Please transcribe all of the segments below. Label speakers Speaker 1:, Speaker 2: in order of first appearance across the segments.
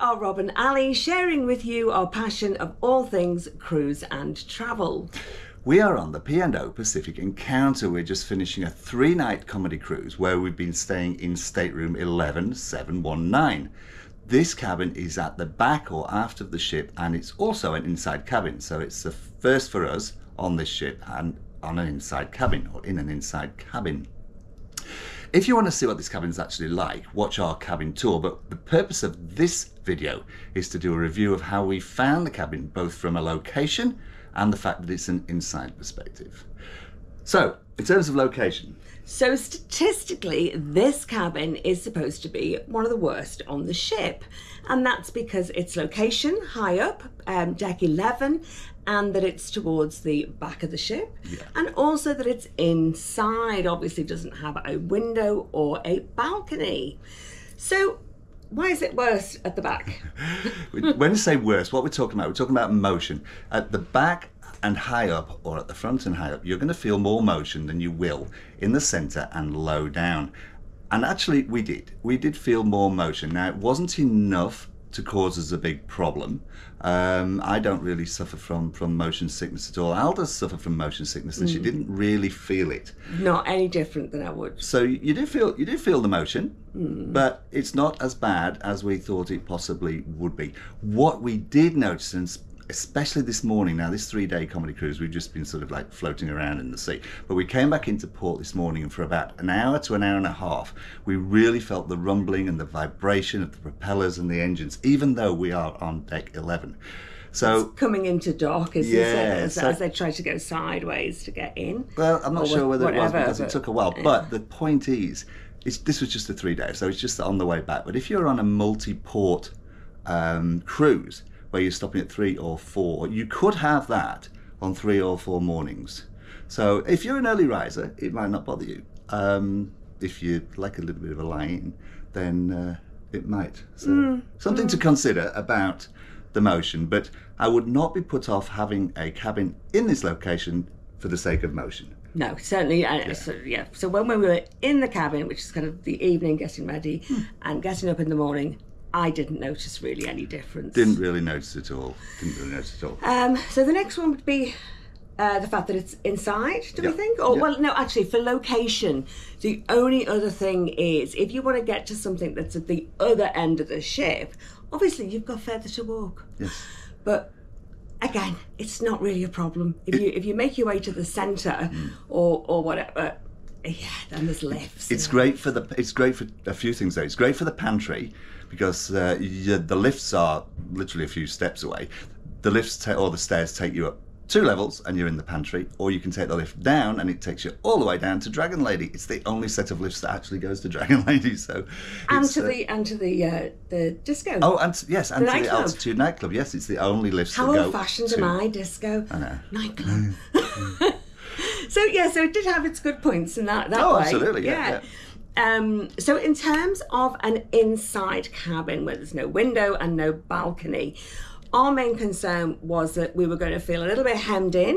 Speaker 1: Are Rob and Ali sharing with you our passion of all things cruise and travel.
Speaker 2: We are on the P&O Pacific Encounter. We're just finishing a three-night comedy cruise where we've been staying in stateroom 11719. This cabin is at the back or aft of the ship and it's also an inside cabin. So it's the first for us on this ship and on an inside cabin or in an inside cabin. If you want to see what this cabin is actually like, watch our cabin tour, but the purpose of this video is to do a review of how we found the cabin, both from a location and the fact that it's an inside perspective. So, in terms of location,
Speaker 1: So, statistically, this cabin is supposed to be one of the worst on the ship. And that's because its location high up, um, deck 11, and that it's towards the back of the ship. And also that it's inside, obviously, doesn't have a window or a balcony. So, why is it worse at the back?
Speaker 2: when we say worse, what we're talking about, we're talking about motion. At the back and high up, or at the front and high up, you're going to feel more motion than you will in the centre and low down. And actually, we did. We did feel more motion. Now, it wasn't enough to cause us a big problem. Um, I don't really suffer from, from motion sickness at all. Al does suffer from motion sickness, and she didn't really feel it.
Speaker 1: Not any different than I would.
Speaker 2: So you do feel you do feel the motion, but it's not as bad as we thought it possibly would be. What we did notice, and especially this morning, now this three-day comedy cruise, we've just been sort of like floating around in the sea, but we came back into port this morning, and for about an hour to an hour and a half, we really felt the rumbling and the vibration of the propellers and the engines, even though we are on deck eleven. So
Speaker 1: Coming into dock, isn't
Speaker 2: Yeah,
Speaker 1: it? As,
Speaker 2: so-
Speaker 1: as they try to go sideways to get in.
Speaker 2: Well, I'm not sure whether it was
Speaker 1: whatever,
Speaker 2: because it took a while. But the point is, it's, this was just a three day, so it's just on the way back. But if you're on a multi port um, cruise where you're stopping at three or four, you could have that on three or four mornings. So if you're an early riser, it might not bother you. Um, if you like a little bit of a in, then uh, it might. So something to consider about the motion. But I would not be put off having a cabin in this location for the sake of motion.
Speaker 1: No, certainly. Uh, So, yeah. So when we were in the cabin, which is kind of the evening, getting ready and getting up in the morning, I didn't notice really any difference.
Speaker 2: Didn't really notice at all. Didn't really notice at all.
Speaker 1: Um, so the next one would be uh, the fact that it's inside. Do we think? Or
Speaker 2: yeah.
Speaker 1: well, no, actually, for location, the only other thing is if you want to get to something that's at the other end of the ship, obviously you've got further to walk.
Speaker 2: Yes.
Speaker 1: But again, it's not really a problem if you if you make your way to the centre
Speaker 2: Hmm.
Speaker 1: or or whatever. Yeah, and there's lifts.
Speaker 2: It's great for the. It's great for a few things though. It's great for the pantry because uh, you, the lifts are literally a few steps away. The lifts ta- or the stairs take you up two levels and you're in the pantry, or you can take the lift down and it takes you all the way down to Dragon Lady. It's the only set of lifts that actually goes to Dragon Lady. So.
Speaker 1: and to
Speaker 2: uh,
Speaker 1: the and to the uh, the disco.
Speaker 2: Oh, and yes, and to the altitude nightclub. Yes, it's the only lifts
Speaker 1: How
Speaker 2: that go
Speaker 1: old fashioned
Speaker 2: to-
Speaker 1: am I? Disco
Speaker 2: know.
Speaker 1: nightclub. so yeah, so it did have its good points in that that
Speaker 2: Oh,
Speaker 1: way.
Speaker 2: absolutely, yeah,
Speaker 1: Um, so in terms of an inside cabin where there's no window and no balcony, our main concern was that we were going to feel a little bit hemmed in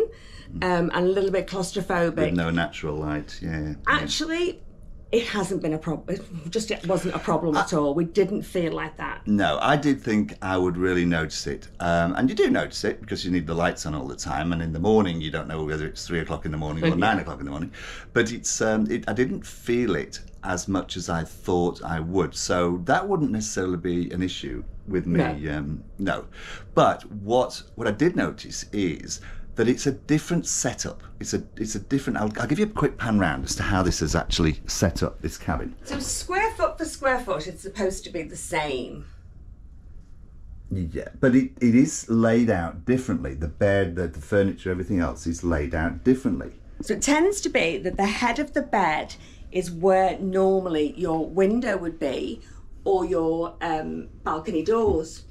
Speaker 1: um, and a little bit claustrophobic.
Speaker 2: With no natural light. Yeah. yeah.
Speaker 1: Actually, it hasn't been a problem. It just it wasn't a problem at all. We didn't feel like that.
Speaker 2: No, I did think I would really notice it. Um, and you do notice it because you need the lights on all the time. And in the morning, you don't know whether it's three o'clock in the morning or nine o'clock in the morning. But it's um, it, I didn't feel it as much as I thought I would. So that wouldn't necessarily be an issue with me.
Speaker 1: No.
Speaker 2: Um, no. But what what I did notice is that it's a different setup. It's a it's a different. I'll, I'll give you a quick pan round as to how this is actually set up. This cabin.
Speaker 1: So square foot for square foot, it's supposed to be the same.
Speaker 2: Yeah, but it, it is laid out differently. The bed, the, the furniture, everything else is laid out differently.
Speaker 1: So it tends to be that the head of the bed is where normally your window would be or your um, balcony doors.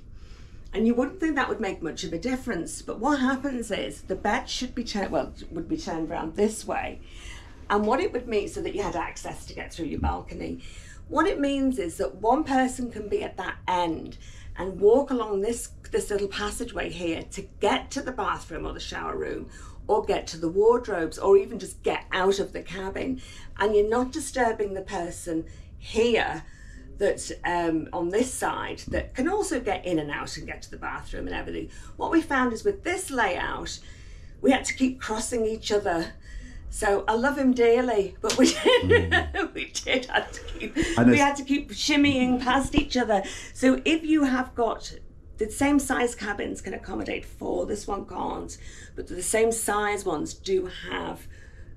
Speaker 1: And you wouldn't think that would make much of a difference. But what happens is the bed should be turned, well, would be turned around this way. And what it would mean, so that you had access to get through your balcony, what it means is that one person can be at that end and walk along this this little passageway here to get to the bathroom or the shower room or get to the wardrobes or even just get out of the cabin and you're not disturbing the person here that's um, on this side that can also get in and out and get to the bathroom and everything. What we found is with this layout, we had to keep crossing each other. So I love him dearly, but we did, we did have to keep we had to keep shimmying past each other. So if you have got the same size cabins can accommodate four, this one can't, but the same size ones do have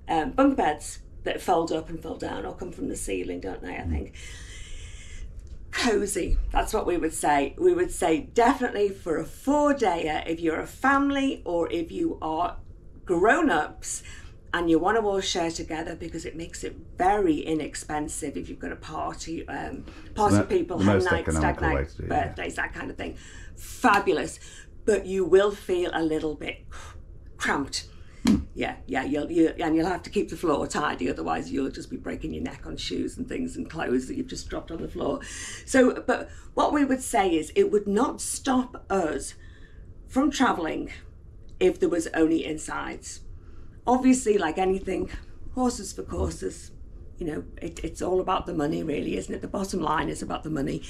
Speaker 1: um, bunk beds that fold up and fold down or come from the ceiling, don't they? I think cozy. That's what we would say. We would say definitely for a four dayer if you're a family or if you are grown ups and you want to all share together because it makes it very inexpensive if you've got a party, um, party
Speaker 2: the-
Speaker 1: people, hen nights, stag nights,
Speaker 2: do it, yeah.
Speaker 1: birthdays, that kind of thing. Fabulous. But you will feel a little bit cramped. Yeah, yeah, you'll you, and you'll have to keep the floor tidy, otherwise you'll just be breaking your neck on shoes and things and clothes that you've just dropped on the floor. So, but what we would say is it would not stop us from travelling if there was only insides. Obviously, like anything, horses for courses. You know, it, it's all about the money, really, isn't it? The bottom line is about the money.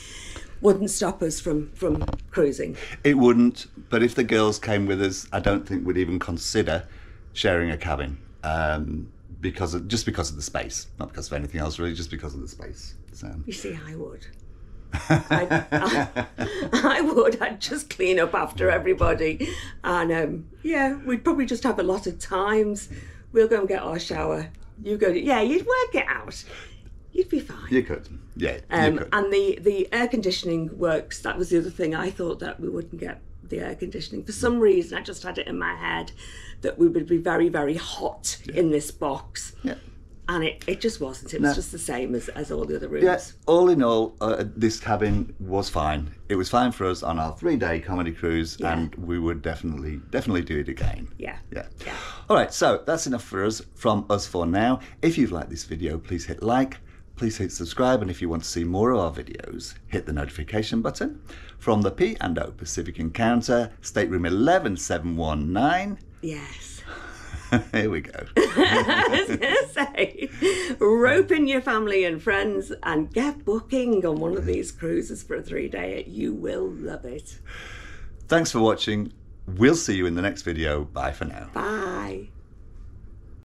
Speaker 1: Wouldn't stop us from from cruising.
Speaker 2: It wouldn't, but if the girls came with us, I don't think we'd even consider sharing a cabin um, because of, just because of the space, not because of anything else, really, just because of the space. So
Speaker 1: You see, I would. I, I, I would. I'd just clean up after everybody, and um, yeah, we'd probably just have a lot of times. We'll go and get our shower. You go. To, yeah, you'd work it out. You'd be fine.
Speaker 2: you could, yeah, you
Speaker 1: Um,
Speaker 2: could.
Speaker 1: and the the air conditioning works. That was the other thing. I thought that we wouldn't get the air conditioning for some reason. I just had it in my head that we would be very very hot in this box,
Speaker 2: yeah.
Speaker 1: and it, it just wasn't. It was
Speaker 2: No.
Speaker 1: just the same as, as all the other rooms.
Speaker 2: Yeah, all in all, uh, this cabin was fine. It was fine for us on our three-day comedy cruise,
Speaker 1: Yeah.
Speaker 2: and we would definitely, definitely do it again.
Speaker 1: Yeah.
Speaker 2: Yeah.
Speaker 1: Yeah.
Speaker 2: All right, so that's enough for us from us for now. If you've liked this video, please hit like, please hit subscribe, and if you want to see more of our videos, hit the notification button. From the P and O Pacific Encounter, stateroom 11719.
Speaker 1: Yes.
Speaker 2: Here we go.
Speaker 1: I was going to say, rope in your family and friends and get booking on one of these cruises for a three day. You will love it.
Speaker 2: Thanks for watching. We'll see you in the next video. Bye for now.
Speaker 1: Bye.